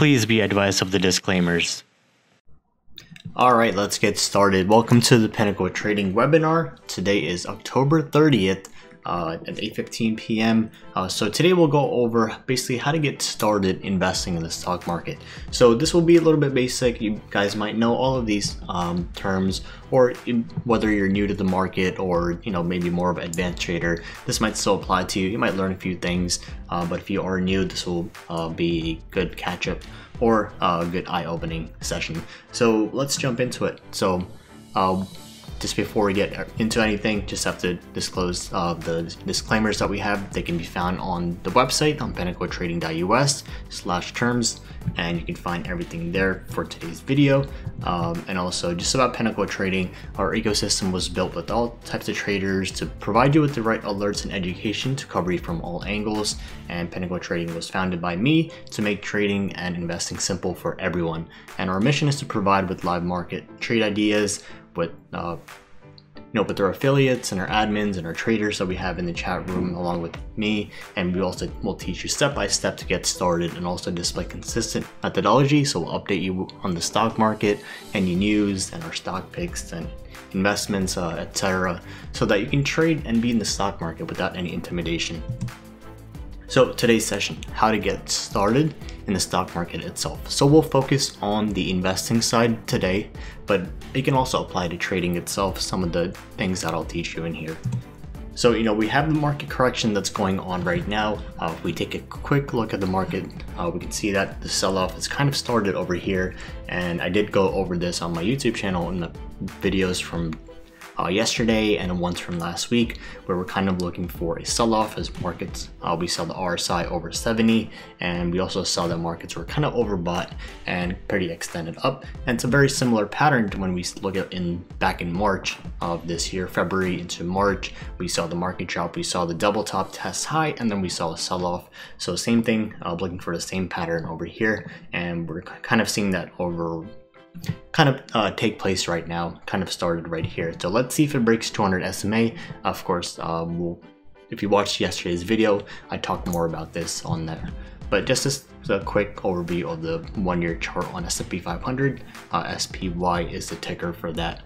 Please be advised of the disclaimers. All right, let's get started. Welcome to the Pinnacle Trading webinar. Today is October 30th uh, at 8.15 p.m. Uh, so today we'll go over basically how to get started investing in the stock market. So this will be a little bit basic. You guys might know all of these um, terms or whether you're new to the market or you know maybe more of an advanced trader, this might still apply to you. You might learn a few things, uh, but if you are new, this will uh, be a good catch up or a good eye-opening session. So let's jump into it. So uh, just before we get into anything, just have to disclose uh, the disclaimers that we have. They can be found on the website on pinnacletrading.us slash terms, and you can find everything there for today's video. Um, and also just about Pinnacle Trading, our ecosystem was built with all types of traders to provide you with the right alerts and education to cover you from all angles. And Pinnacle Trading was founded by me to make trading and investing simple for everyone. And our mission is to provide with live market trade ideas, with uh, you know, with our affiliates and our admins and our traders that we have in the chat room along with me. And we also will teach you step by step to get started and also display consistent methodology. So we'll update you on the stock market, any news and our stock picks and investments, uh, etc. So that you can trade and be in the stock market without any intimidation. So today's session, how to get started in the stock market itself. So we'll focus on the investing side today, but it can also apply to trading itself, some of the things that I'll teach you in here. So, you know, we have the market correction that's going on right now. Uh, if we take a quick look at the market, uh, we can see that the sell-off has kind of started over here. And I did go over this on my YouTube channel in the videos from uh, yesterday and once from last week where we're kind of looking for a sell-off as markets uh, we saw the RSI over 70 and we also saw that markets were kind of overbought and pretty extended up. And it's a very similar pattern to when we look at in back in March of this year February into March we saw the market drop we saw the double top test high and then we saw a sell-off. So same thing uh, looking for the same pattern over here and we're kind of seeing that over kind of uh, take place right now, kind of started right here. So let's see if it breaks 200 SMA. Of course, um, we'll, if you watched yesterday's video, I talked more about this on there. But just as a quick overview of the one-year chart on S&P 500, uh, SPY is the ticker for that.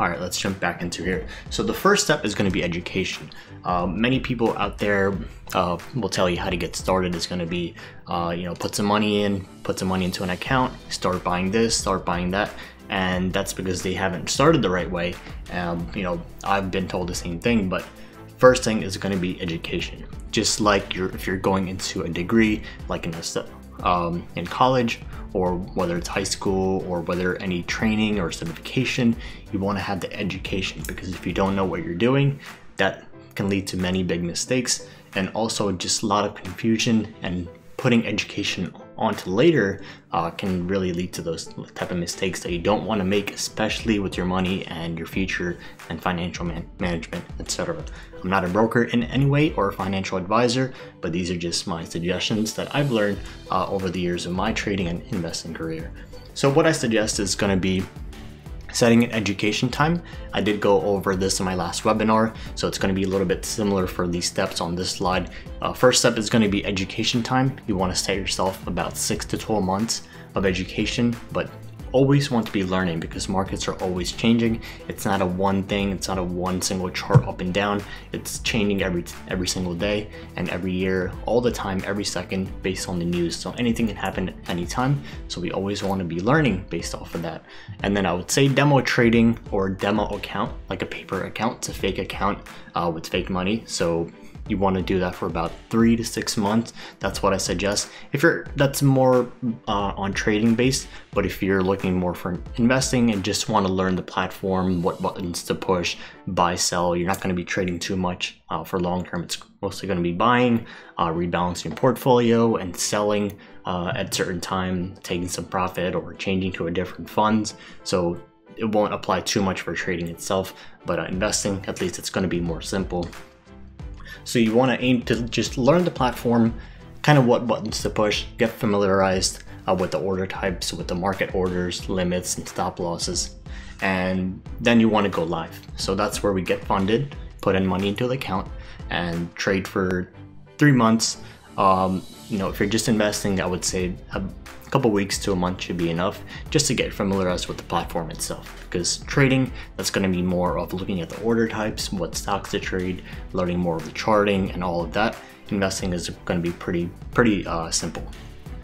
All right, let's jump back into here. So the first step is going to be education. Uh, many people out there uh, will tell you how to get started. It's going to be, uh, you know, put some money in, put some money into an account, start buying this, start buying that, and that's because they haven't started the right way. Um, you know, I've been told the same thing, but first thing is going to be education. Just like you're, if you're going into a degree, like in a um, in college or whether it's high school or whether any training or certification, you want to have the education because if you don't know what you're doing, that can lead to many big mistakes and also just a lot of confusion and putting education onto later uh, can really lead to those type of mistakes that you don't want to make especially with your money and your future and financial man management etc i'm not a broker in any way or a financial advisor but these are just my suggestions that i've learned uh, over the years of my trading and investing career. So what i suggest is going to be setting an education time. I did go over this in my last webinar, so it's going to be a little bit similar for these steps on this slide. Uh, first step is going to be education time. You want to set yourself about 6 to 12 months of education, but always want to be learning because markets are always changing. It's not a one thing, it's not a one single chart up and down. It's changing every every single day and every year, all the time, every second based on the news. So anything can happen at any time. So we always want to be learning based off of that. And then I would say demo trading or demo account, like a paper account, it's a fake account uh, with fake money. So you want to do that for about three to six months. That's what i suggest. If you're that's more uh, on trading based but if you're looking more for investing and just want to learn the platform what buttons to push buy sell you're not going to be trading too much uh, for long term. It's mostly going to be buying uh, rebalancing your portfolio and selling uh, at certain time taking some profit or changing to a different funds so it won't apply too much for trading itself but uh, investing at least it's going to be more simple so you want to aim to just learn the platform, kind of what buttons to push, get familiarized uh, with the order types, with the market orders, limits, and stop losses. And then you want to go live. So that's where we get funded, put in money into the account, and trade for three months Um, you know, if you're just investing, I would say a couple weeks to a month should be enough just to get familiarized with the platform itself. Because trading, that's going to be more of looking at the order types, what stocks to trade, learning more of the charting and all of that. Investing is going to be pretty pretty uh, simple.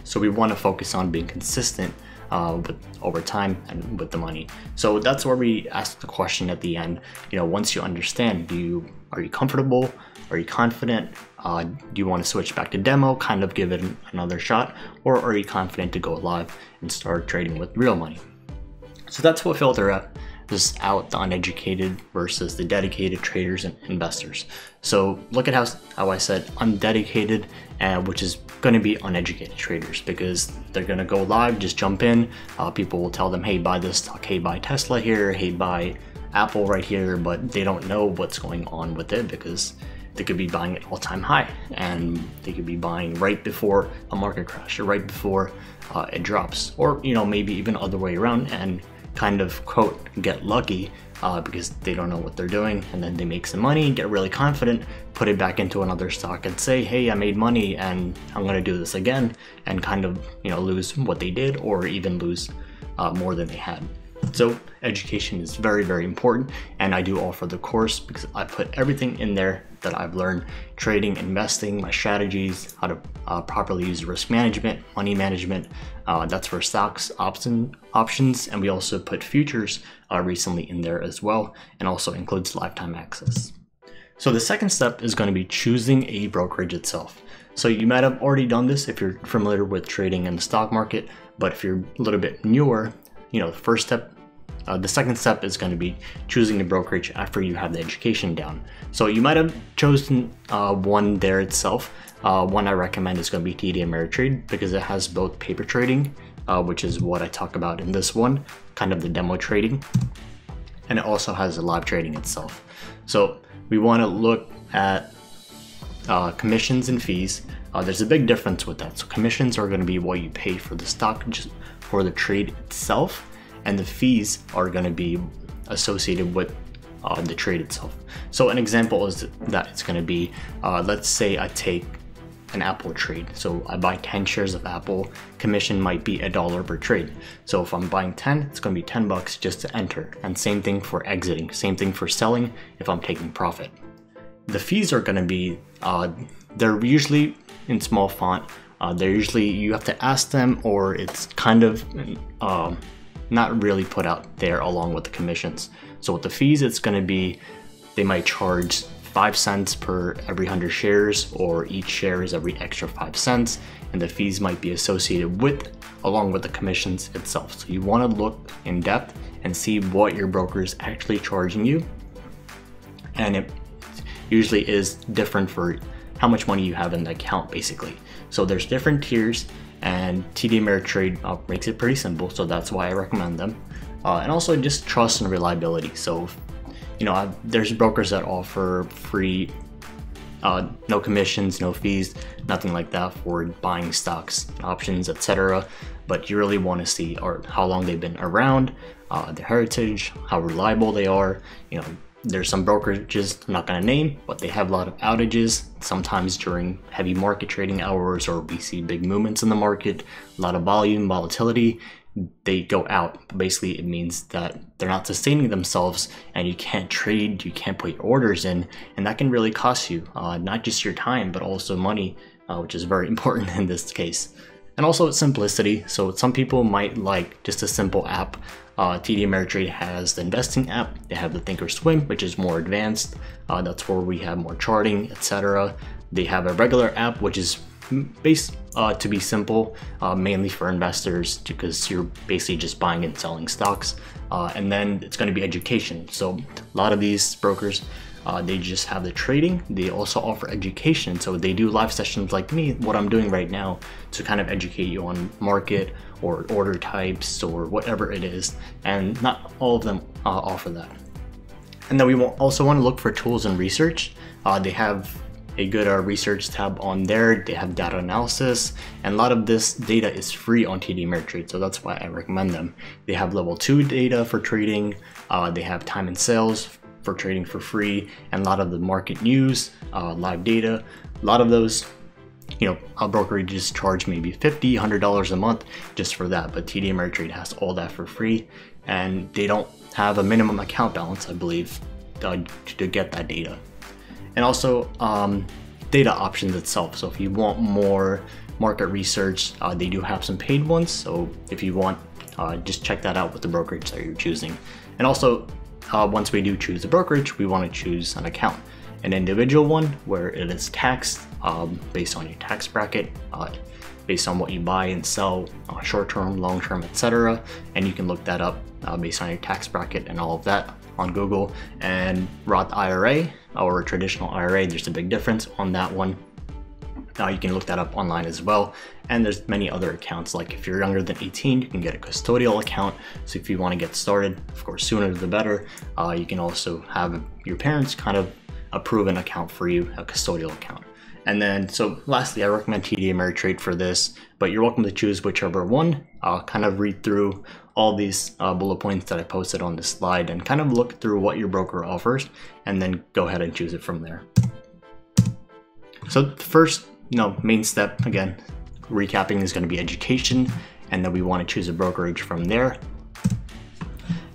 So we want to focus on being consistent uh, with over time and with the money. So that's where we ask the question at the end. You know, once you understand, do you are you comfortable? Are you confident? Uh, do you want to switch back to demo, kind of give it another shot, or are you confident to go live and start trading with real money? So that's what filter at this out the uneducated versus the dedicated traders and investors. So look at how, how I said undedicated, uh, which is going to be uneducated traders because they're going to go live, just jump in. Uh, people will tell them, hey, buy this stock, hey, buy Tesla here, hey, buy Apple right here, but they don't know what's going on with it because they could be buying at all-time high and they could be buying right before a market crash or right before uh, it drops or you know maybe even other way around and kind of quote get lucky uh, because they don't know what they're doing and then they make some money get really confident put it back into another stock and say hey i made money and i'm going to do this again and kind of you know lose what they did or even lose uh, more than they had so education is very, very important. And I do offer the course because I put everything in there that I've learned trading, investing, my strategies, how to uh, properly use risk management, money management. Uh, that's for stocks, option, options, and we also put futures uh, recently in there as well, and also includes lifetime access. So the second step is going to be choosing a brokerage itself. So you might have already done this if you're familiar with trading in the stock market, but if you're a little bit newer, you know, the first step uh, the second step is going to be choosing the brokerage after you have the education down. So you might have chosen uh, one there itself. Uh, one I recommend is going to be TD Ameritrade because it has both paper trading, uh, which is what I talk about in this one, kind of the demo trading, and it also has the live trading itself. So we want to look at uh, commissions and fees. Uh, there's a big difference with that. So commissions are going to be what you pay for the stock just for the trade itself and the fees are going to be associated with uh, the trade itself. So an example is that it's going to be, uh, let's say I take an Apple trade. So I buy 10 shares of Apple, commission might be a dollar per trade. So if I'm buying 10, it's going to be 10 bucks just to enter. And same thing for exiting, same thing for selling if I'm taking profit. The fees are going to be, uh, they're usually in small font. Uh, they're usually, you have to ask them or it's kind of um, not really put out there along with the commissions. So with the fees, it's going to be, they might charge 5 cents per every 100 shares or each share is every extra 5 cents and the fees might be associated with along with the commissions itself. So you want to look in depth and see what your broker is actually charging you and it usually is different for how much money you have in the account basically. So there's different tiers and TD Ameritrade uh, makes it pretty simple, so that's why I recommend them. Uh, and also just trust and reliability. So, you know, I, there's brokers that offer free, uh, no commissions, no fees, nothing like that for buying stocks, options, etc. But you really want to see or how long they've been around, uh, their heritage, how reliable they are. You know, there's some brokerages I'm not going to name, but they have a lot of outages, sometimes during heavy market trading hours or we see big movements in the market, a lot of volume, volatility. They go out. Basically, it means that they're not sustaining themselves and you can't trade, you can't put your orders in, and that can really cost you uh, not just your time, but also money, uh, which is very important in this case and also its simplicity. So some people might like just a simple app. Uh, TD Ameritrade has the investing app. They have the Thinkorswim, which is more advanced. Uh, that's where we have more charting, etc. They have a regular app, which is based uh, to be simple, uh, mainly for investors, because you're basically just buying and selling stocks. Uh, and then it's going to be education. So a lot of these brokers uh, they just have the trading. They also offer education. So they do live sessions like me, what I'm doing right now, to kind of educate you on market or order types or whatever it is. And not all of them uh, offer that. And then we also want to look for tools and research. Uh, they have a good uh, research tab on there. They have data analysis, and a lot of this data is free on TD Ameritrade, so that's why I recommend them. They have level two data for trading. Uh, they have time and sales for trading for free and a lot of the market news, uh, live data, a lot of those you know, a brokerages charge maybe $50, $100 a month just for that, but TD Ameritrade has all that for free, and they don't have a minimum account balance, I believe, uh, to get that data. And also, um, data options itself. So if you want more market research, uh, they do have some paid ones. So if you want, uh, just check that out with the brokerage that you're choosing. And also, uh, once we do choose a brokerage, we want to choose an account an individual one where it is taxed um, based on your tax bracket, uh, based on what you buy and sell, uh, short term, long term, etc. And you can look that up uh, based on your tax bracket and all of that on Google. And Roth IRA or traditional IRA, there's a big difference on that one. Now you can look that up online as well. And there's many other accounts. Like if you're younger than 18, you can get a custodial account. So if you want to get started, of course, sooner the better. Uh, you can also have your parents kind of approve an account for you, a custodial account. And then, so lastly, I recommend TD Ameritrade for this, but you're welcome to choose whichever one. I'll kind of read through all these uh, bullet points that I posted on this slide and kind of look through what your broker offers and then go ahead and choose it from there. So the first, know, main step, again, recapping is gonna be education, and then we wanna choose a brokerage from there.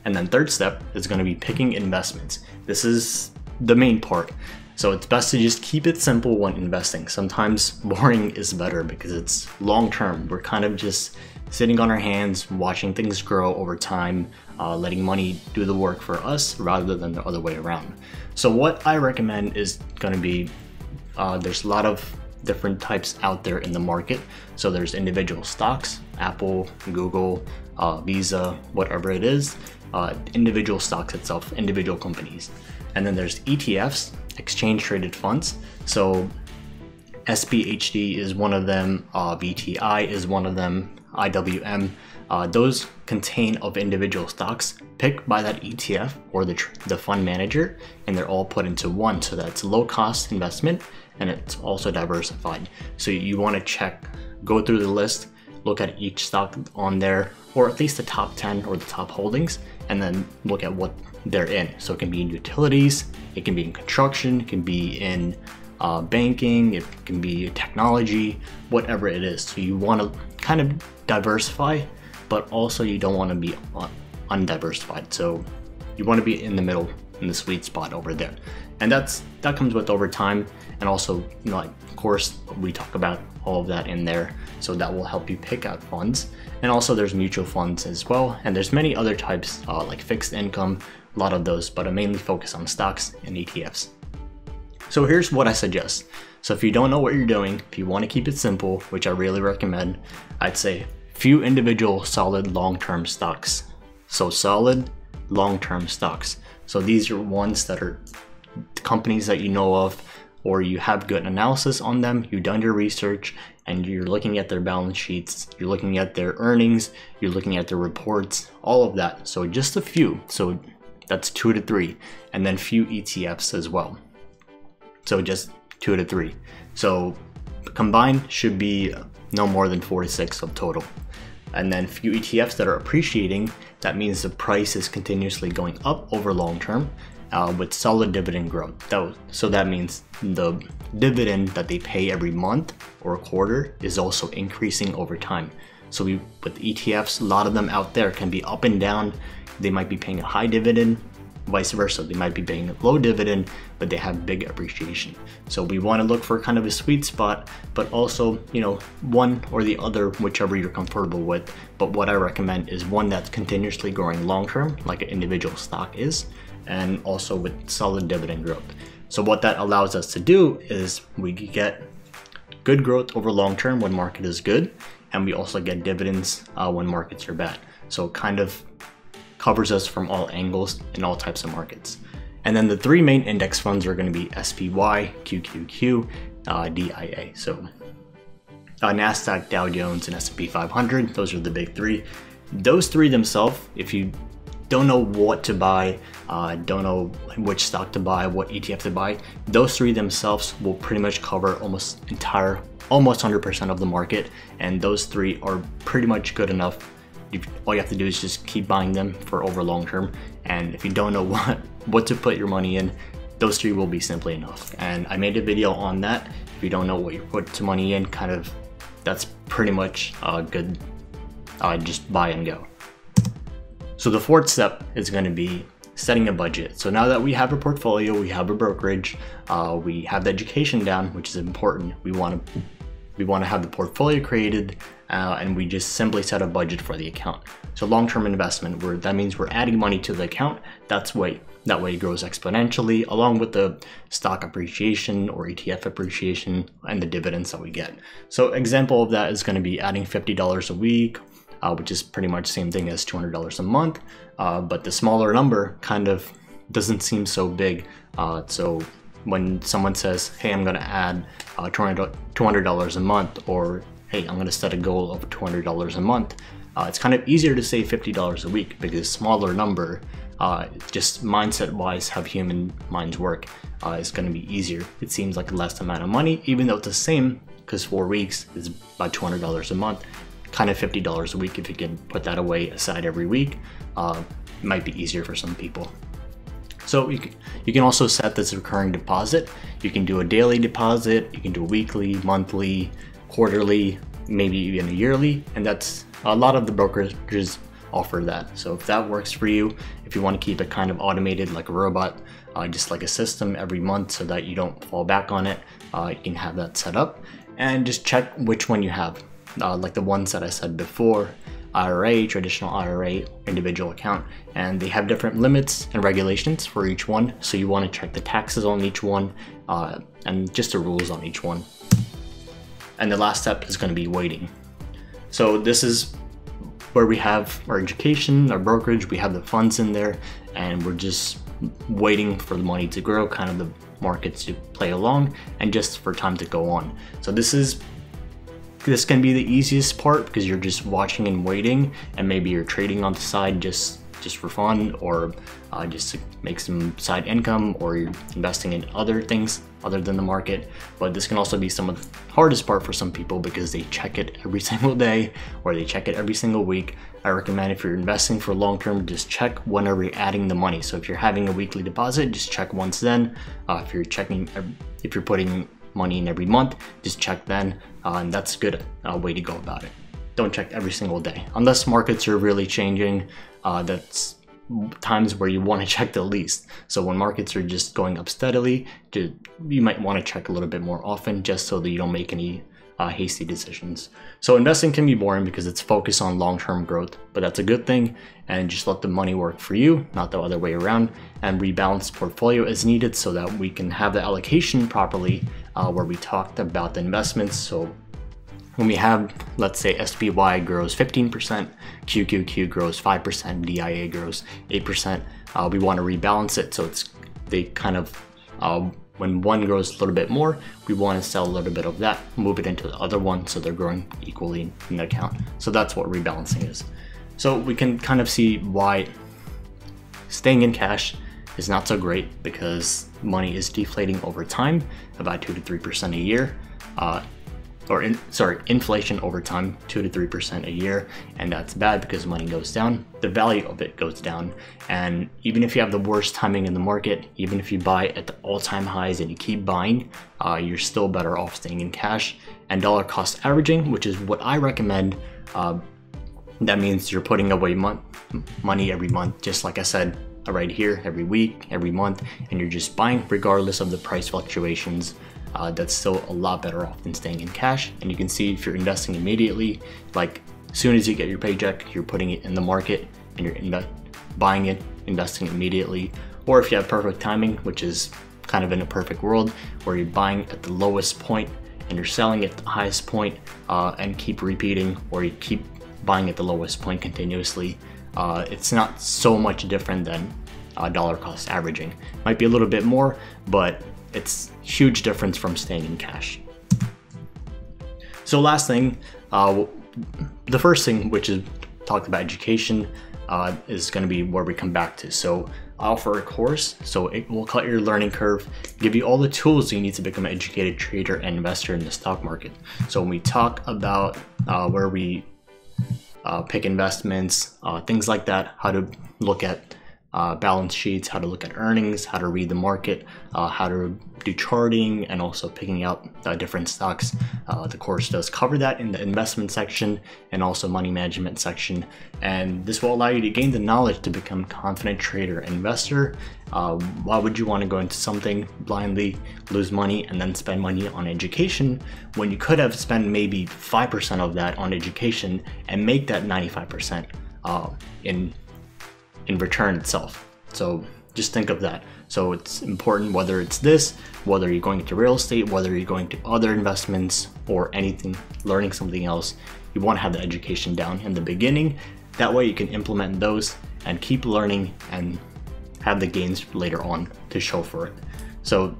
And then third step is gonna be picking investments. This is the main part. So it's best to just keep it simple when investing. Sometimes boring is better because it's long term. We're kind of just sitting on our hands, watching things grow over time, uh, letting money do the work for us rather than the other way around. So what I recommend is going to be uh, there's a lot of different types out there in the market. So there's individual stocks, Apple, Google, uh, Visa, whatever it is, uh, individual stocks itself, individual companies. And then there's ETFs, exchange traded funds. So SPHD is one of them, uh, VTI is one of them, IWM. Uh, those contain of individual stocks picked by that ETF or the, the fund manager, and they're all put into one. So that's low cost investment and it's also diversified. So you want to check, go through the list, look at each stock on there, or at least the top 10 or the top holdings, and then look at what they're in. So it can be in utilities, it can be in construction, it can be in uh, banking, it can be technology, whatever it is. So you want to kind of diversify, but also you don't want to be undiversified. So you want to be in the middle, in the sweet spot over there, and that's that comes with over time, and also you know, like, of course we talk about all of that in there, so that will help you pick out funds. And also there's mutual funds as well, and there's many other types uh, like fixed income, a lot of those, but I mainly focus on stocks and ETFs. So here's what I suggest. So if you don't know what you're doing, if you want to keep it simple, which I really recommend, I'd say few individual solid long-term stocks. So solid long-term stocks. So these are ones that are companies that you know of or you have good analysis on them, you've done your research, and you're looking at their balance sheets, you're looking at their earnings, you're looking at their reports, all of that. So just a few. So that's two to three, and then few ETFs as well. So just two to three. So combined should be no more than four to six of total. And then few ETFs that are appreciating, that means the price is continuously going up over long term uh, with solid dividend growth. So that means the dividend that they pay every month or quarter is also increasing over time. So we with ETFs, a lot of them out there can be up and down they might be paying a high dividend, vice versa. They might be paying a low dividend, but they have big appreciation. So we want to look for kind of a sweet spot, but also, you know, one or the other, whichever you're comfortable with. But what I recommend is one that's continuously growing long term, like an individual stock is, and also with solid dividend growth. So what that allows us to do is we get good growth over long term when market is good, and we also get dividends uh, when markets are bad. So kind of covers us from all angles in all types of markets. And then the three main index funds are going to be SPY, QQQ, uh, DIA. So uh, Nasdaq, Dow Jones, and S&P 500. Those are the big three. Those three themselves, if you don't know what to buy, uh, don't know which stock to buy, what ETF to buy, those three themselves will pretty much cover almost entire, almost 100% of the market. And those three are pretty much good enough you, all you have to do is just keep buying them for over long term. And if you don't know what what to put your money in, those three will be simply enough. And I made a video on that. If you don't know what you put to money in, kind of, that's pretty much a good, uh, just buy and go. So the fourth step is going to be setting a budget. So now that we have a portfolio, we have a brokerage, uh, we have the education down, which is important. We want to we want to have the portfolio created, uh, and we just simply set a budget for the account. So long-term investment, where that means we're adding money to the account. That's way that way it grows exponentially, along with the stock appreciation or ETF appreciation and the dividends that we get. So example of that is going to be adding $50 a week uh, which is pretty much same thing as $200 a month. Uh, but the smaller number kind of doesn't seem so big. Uh, so when someone says, hey, I'm gonna add uh, $200 a month, or hey, I'm gonna set a goal of $200 a month, uh, it's kind of easier to say $50 a week because smaller number, uh, just mindset wise, how human minds work is gonna be easier. It seems like less amount of money, even though it's the same because four weeks is about $200 a month kind of $50 a week if you can put that away aside every week. Uh, might be easier for some people. So you can, you can also set this recurring deposit. You can do a daily deposit, you can do a weekly, monthly, quarterly, maybe even a yearly, and that's a lot of the brokerages offer that. So if that works for you, if you want to keep it kind of automated like a robot, uh, just like a system every month so that you don't fall back on it, uh, you can have that set up and just check which one you have uh, like the ones that I said before, IRA, traditional IRA, individual account, and they have different limits and regulations for each one. So you want to check the taxes on each one uh, and just the rules on each one. And the last step is going to be waiting. So this is where we have our education, our brokerage, we have the funds in there, and we're just waiting for the money to grow, kind of the markets to play along, and just for time to go on. So this is this can be the easiest part because you're just watching and waiting and maybe you're trading on the side just just for fun or uh, just to make some side income or you're investing in other things other than the market. But this can also be some of the hardest part for some people because they check it every single day or they check it every single week. I recommend if you're investing for long term just check whenever you're adding the money. So if you're having a weekly deposit just check once then. Uh, if you're checking if you're putting money in every month, just check then, uh, and that's a good uh, way to go about it. Don't check every single day. Unless markets are really changing, uh, that's times where you want to check the least. So when markets are just going up steadily, you might want to check a little bit more often just so that you don't make any uh, hasty decisions. So investing can be boring because it's focused on long-term growth, but that's a good thing. And just let the money work for you, not the other way around, and rebalance portfolio as needed so that we can have the allocation properly uh, where we talked about the investments. So when we have, let's say SPY grows 15%, QQQ grows 5%, DIA grows 8%, uh, we want to rebalance it so it's they kind of uh, when one grows a little bit more, we want to sell a little bit of that, move it into the other one so they're growing equally in the account. So that's what rebalancing is. So we can kind of see why staying in cash is not so great because money is deflating over time, about 2 to 3% a year. Uh, or in, sorry, inflation over time, 2 to 3% a year, and that's bad because money goes down, the value of it goes down. And even if you have the worst timing in the market, even if you buy at the all-time highs and you keep buying, uh, you're still better off staying in cash. And dollar cost averaging, which is what I recommend, uh, that means you're putting away mon money every month, just like I said, right here every week, every month, and you're just buying regardless of the price fluctuations uh, that's still a lot better off than staying in cash. And you can see if you're investing immediately, like as soon as you get your paycheck, you're putting it in the market and you're buying it, investing immediately. Or if you have perfect timing, which is kind of in a perfect world, where you're buying at the lowest point and you're selling at the highest point uh, and keep repeating, or you keep buying at the lowest point continuously. Uh, it's not so much different than uh, dollar cost averaging. Might be a little bit more, but it's huge difference from staying in cash. So last thing, uh, the first thing, which is talked about education, uh, is going to be where we come back to. So I offer a course, so it will cut your learning curve, give you all the tools you need to become an educated trader and investor in the stock market. So when we talk about uh, where we uh, pick investments, uh, things like that, how to look at uh, balance sheets, how to look at earnings, how to read the market, uh, how to do charting, and also picking out uh, different stocks. Uh, the course does cover that in the investment section and also money management section. And this will allow you to gain the knowledge to become confident trader investor. Uh, why would you want to go into something blindly, lose money, and then spend money on education when you could have spent maybe 5% of that on education and make that 95% uh, in in return itself. So just think of that. So it's important whether it's this, whether you're going into real estate, whether you're going to other investments or anything, learning something else, you want to have the education down in the beginning. That way you can implement those and keep learning and have the gains later on to show for it. So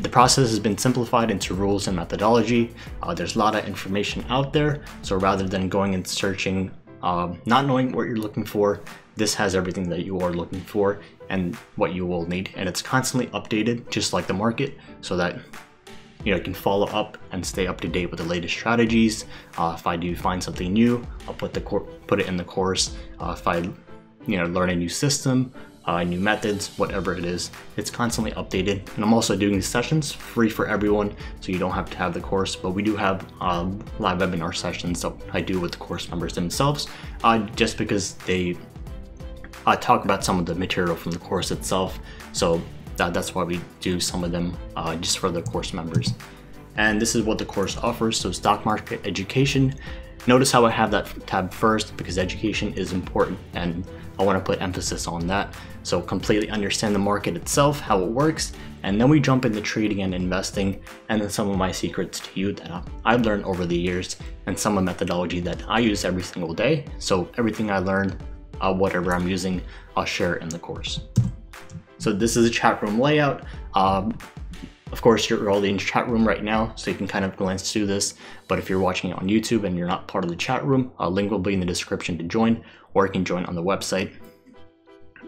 the process has been simplified into rules and methodology. Uh, there's a lot of information out there. So rather than going and searching, uh, not knowing what you're looking for, this has everything that you are looking for and what you will need. And it's constantly updated just like the market so that you know you can follow up and stay up to date with the latest strategies. Uh, if i do find something new i'll put the put it in the course. Uh, if i you know learn a new system uh, new methods whatever it is it's constantly updated and i'm also doing these sessions free for everyone so you don't have to have the course but we do have um, live webinar sessions that i do with the course members themselves uh, just because they uh, talk about some of the material from the course itself. So that, that's why we do some of them uh, just for the course members. And this is what the course offers. So stock market education. Notice how I have that tab first because education is important and I want to put emphasis on that. So completely understand the market itself, how it works, and then we jump into trading and investing and then some of my secrets to you that I've learned over the years and some of the methodology that I use every single day. So everything I learned uh, whatever I'm using, I'll share in the course. So this is a chat room layout. Um, of course, you're all in the chat room right now, so you can kind of glance through this. But if you're watching it on YouTube and you're not part of the chat room, a link will be in the description to join, or you can join on the website.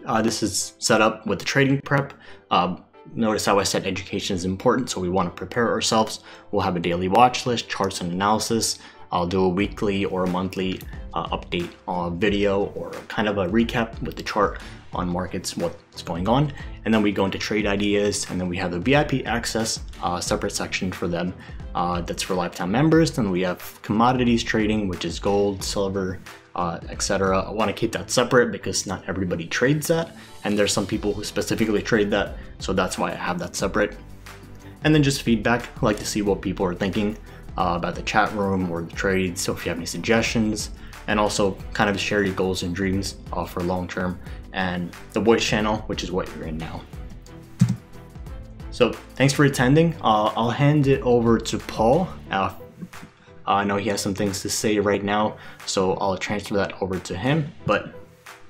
Uh, this is set up with the trading prep. Uh, notice how I said education is important, so we want to prepare ourselves. We'll have a daily watch list, charts and analysis, I'll do a weekly or a monthly uh, update on video or kind of a recap with the chart on markets, what's going on. And then we go into trade ideas and then we have the VIP access, uh, separate section for them. Uh, that's for lifetime members. Then we have commodities trading, which is gold, silver, uh, etc. I want to keep that separate because not everybody trades that. And there's some people who specifically trade that. So that's why I have that separate. And then just feedback. I like to see what people are thinking uh, about the chat room or the trades. So if you have any suggestions, and also kind of share your goals and dreams uh, for long term, and the voice channel, which is what you're in now. So thanks for attending. Uh, I'll hand it over to Paul. Uh, I know he has some things to say right now, so I'll transfer that over to him. But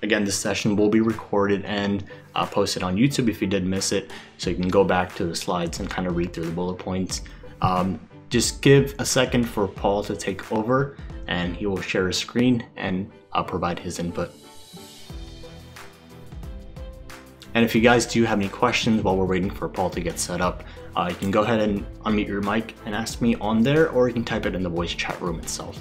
again, this session will be recorded and uh, posted on YouTube if you did miss it, so you can go back to the slides and kind of read through the bullet points. Um, just give a second for Paul to take over and he will share his screen and I'll provide his input. And if you guys do have any questions while we're waiting for Paul to get set up, uh, you can go ahead and unmute your mic and ask me on there, or you can type it in the voice chat room itself.